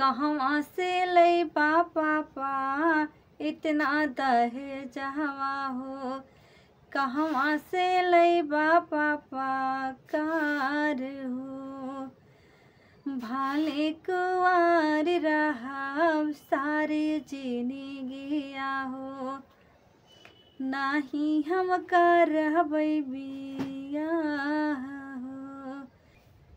कहवा से लई पापा पा इतना दहेजवा हो। कहवा से लई बापा पा कार हो। भाले कुआर रहा, सारे जीने गया हो। नाही हम कर बिया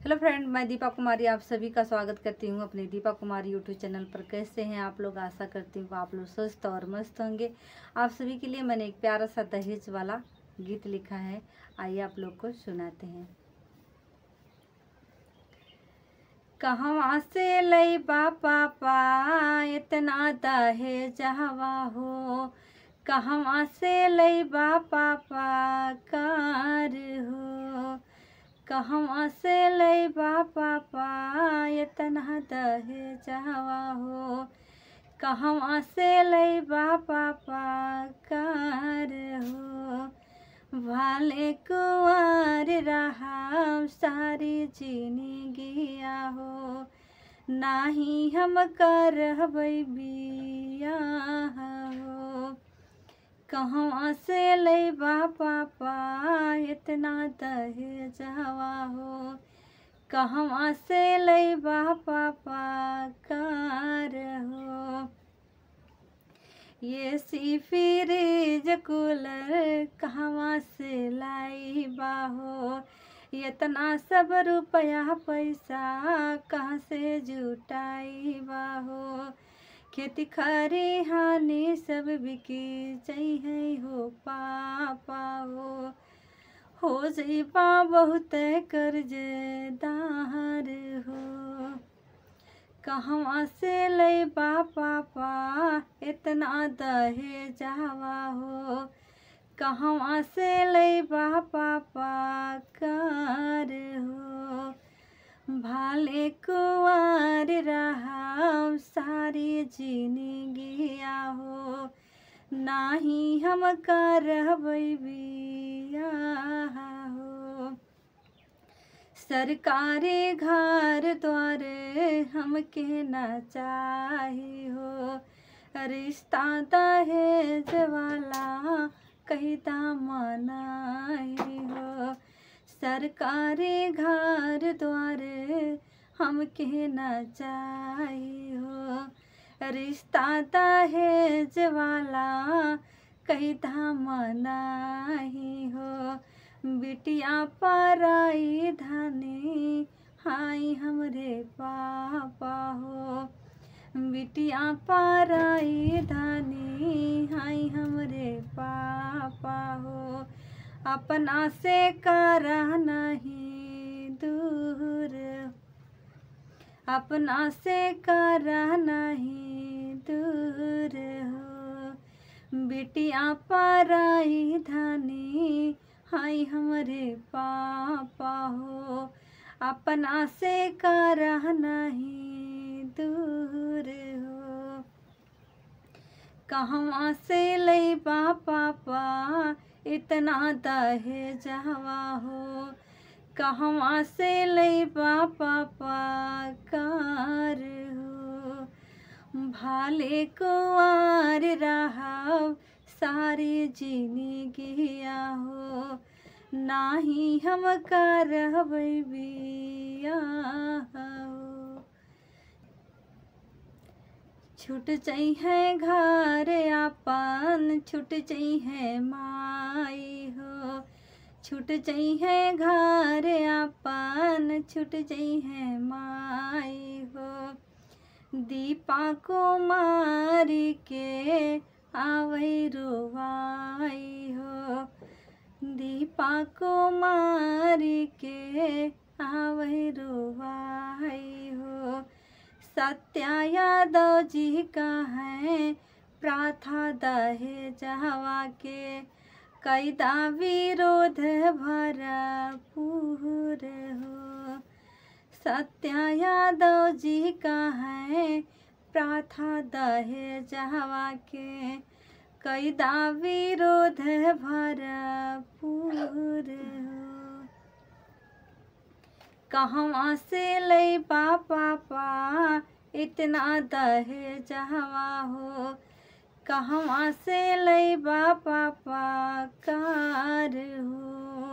हेलो फ्रेंड, मैं दीपा कुमारी आप सभी का स्वागत करती हूँ अपने दीपा कुमारी यूट्यूब चैनल पर। कैसे हैं आप लोग? आशा करती हूँ आप लोग स्वस्थ और मस्त होंगे। आप सभी के लिए मैंने एक प्यारा सा दहेज वाला गीत लिखा है। आइए आप लोग को सुनाते हैं। कहवा से लई बापा पा, इतना दहेज हवा हो। कहवा से लई बापा पा, कार हो। कहवा से लई बापा पा इतना दहेज हवा हो। कहवा से लई बापा पा कार हो। भाले कुंवर रहा सारी जीनी गया हो। नाही हम कर बिया हो। कहवा से ले बापा पा इतना दहेज हवा हो। कहवा से ले बापा पा कार हो। ये सी फ्रिज कूलर कहवा से लाई बाहो इतना सब रुपया पैसा कहाँ से जुटाई बाहो खेती खरी हानि सब बिकी चाहिए हो पापा हो। हो जईबा बहुत कर्जदार हो। कहवा से ले पा इतना दहे जावा हो। कहवा से ले पा कार हो। भाले कुंवर रहा सारी जीनी गया हो नाही हम कर बिया हो सरकारी घर द्वारे हमके न चाही हो रिश्ता दहेज वाला कहता मनाही हो सरकारी घर द्वारे हमके न चाही हो। रिश्ता दहेज वाला कहता मनाही हो। बिटिया पराई धनी हाई हमरे पापा हो। बिटिया पराई धनी हाई हमरे पापा हो। अपना से कर नहीं दूर। अपना से कर नहीं दूर। हो बिटिया पराई धनी, हाय हमारे पापा हो। अपना से कर नहीं दूर हो। कहवा से ले पापा पा इतना दहेजवा हो। कहवा से ले पापा पा कार हो। भाले कुंवर रहा, सारी जीनी गया हो। नाही हम कर बिया हो। छूट चाहिए घर अपन छूट है माई हो। छुट छूट है घर अपन छूट चाहिए माई हो। दीपा कुमारी के आवै रुवाई हो। दीपा कुमारी के आवै रुवाई हो। सत्या यादव जी का है। प्राथा दहेजवा के। कैदा विरोध भरपूर हो। सत्या यादव जी का है। प्राथा दहेजवा के। कैदा विरोध भरपूर हो। कहवा से ले पापा पा इतना दहे जहवा हो। कहवा से लैबा पापा कार हो।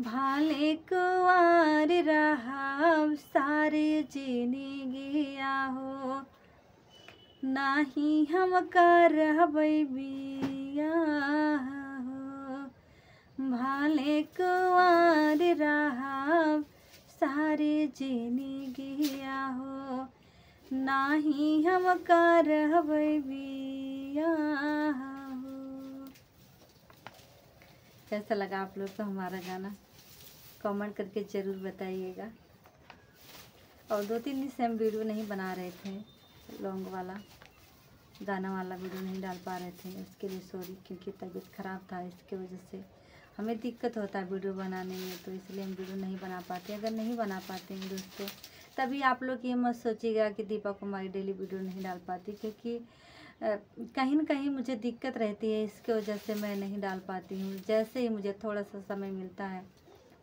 भाले कुआर रहा सारे जीने गया हो। नाही हम कर बिया। भाले कुआर रहा, सारे जीने गया हो। नाही हम कर हो। कैसा लगा आप लोग को हमारा गाना? कमेंट करके ज़रूर बताइएगा। और दो तीन दिन से हम वीडियो नहीं बना रहे थे, लॉन्ग वाला। गाना वाला वीडियो नहीं डाल पा रहे थे उसके लिए सॉरी क्योंकि तबीयत ख़राब था, इसके वजह से। हमें दिक्कत होता है वीडियो बनाने में तो इसलिए हम वीडियो नहीं बना पाते अगर नहीं बना पाते हैं दोस्तों, तभी आप लोग ये मत सोचिएगा कि दीपा कुमारी डेली वीडियो नहीं डाल पाती, क्योंकि कहीं ना कहीं मुझे दिक्कत रहती है, इसके वजह से मैं नहीं डाल पाती हूँ। जैसे ही मुझे थोड़ा सा समय मिलता है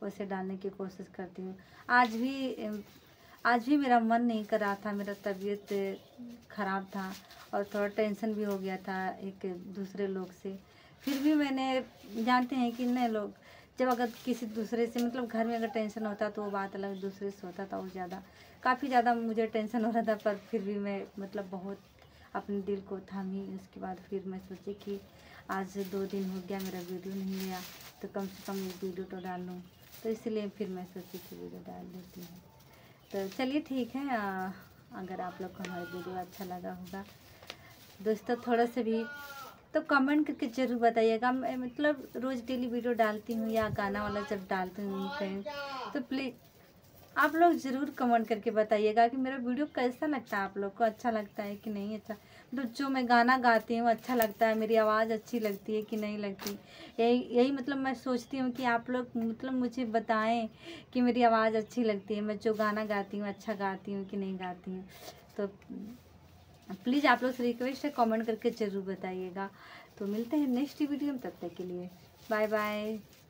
वैसे डालने की कोशिश करती हूँ। आज भी आज भी मेरा मन नहीं कर रहा था, मेरा तबीयत ख़राब था और थोड़ा टेंशन भी हो गया था एक दूसरे लोग से। फिर भी मैंने जानते हैं कि नए लोग जब अगर किसी दूसरे से मतलब घर में अगर टेंशन होता तो वो बात अलग दूसरे से होता था और ज़्यादा। काफ़ी ज़्यादा मुझे टेंशन हो रहा था पर फिर भी मैं मतलब बहुत अपने दिल को थामी। उसके बाद फिर मैं सोची कि आज दो दिन हो गया मेरा वीडियो नहीं गया तो कम से कम एक वीडियो तो डाल लूँ। तो इसलिए फिर मैं सोची कि वीडियो डाल देती हूँ। तो चलिए ठीक है आ, अगर आप लोग को हमारा वीडियो अच्छा लगा होगा। दोस्तों थोड़ा सा भी तो कमेंट करके ज़रूर बताइएगा। मैं मतलब रोज़ डेली वीडियो डालती हूँ या गाना वाला जब डालती हूँ कहीं तो प्लीज़ आप लोग ज़रूर कमेंट करके बताइएगा कि मेरा वीडियो कैसा लगता है आप लोग को? अच्छा लगता है कि नहीं अच्छा? मतलब जो मैं गाना गाती हूँ अच्छा लगता है, मेरी आवाज़ अच्छी लगती है कि नहीं लगती? यही यही मतलब मैं सोचती हूँ कि आप लोग मतलब मुझे बताएँ कि मेरी आवाज़ अच्छी लगती है। मैं जो गाना गाती हूँ अच्छा गाती हूँ कि नहीं गाती हूँ? तो प्लीज़ आप लोग से रिक्वेस्ट है कमेंट करके ज़रूर बताइएगा। तो मिलते हैं नेक्स्ट वीडियो में, तब तक के लिए। Bye bye